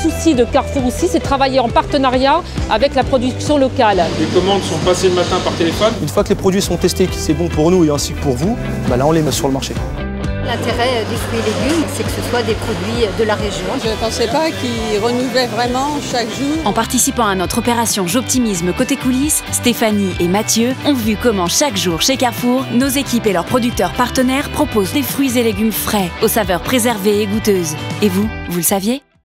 souci de Carrefour aussi, c'est de travailler en partenariat avec la production locale. Les commandes sont passées le matin par téléphone. Une fois que les produits sont testés, que c'est bon pour nous et ainsi que pour vous, bah là on les met sur le marché. L'intérêt des fruits et légumes, c'est que ce soit des produits de la région. Je ne pensais pas qu'ils renouvelaient vraiment chaque jour. En participant à notre opération J'optimisme côté coulisses, Stéphanie et Mathieu ont vu comment chaque jour chez Carrefour, nos équipes et leurs producteurs partenaires proposent des fruits et légumes frais, aux saveurs préservées et goûteuses. Et vous, vous le saviez?